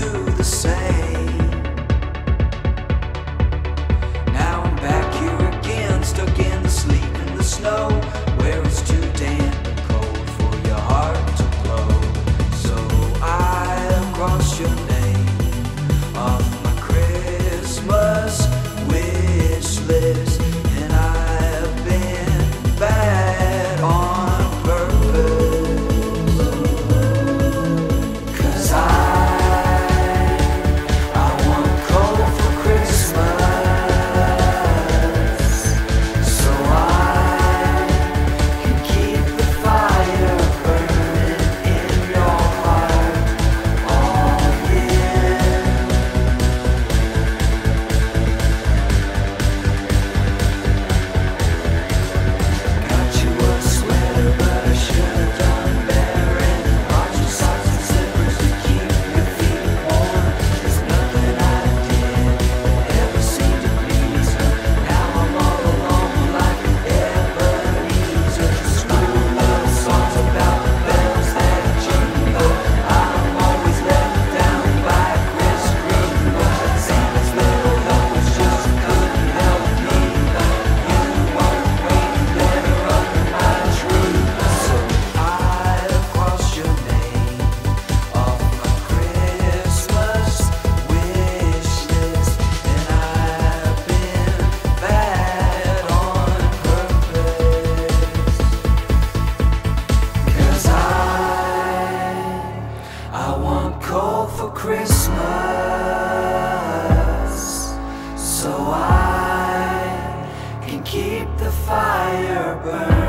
do the same. Christmas so I can keep the fire burning.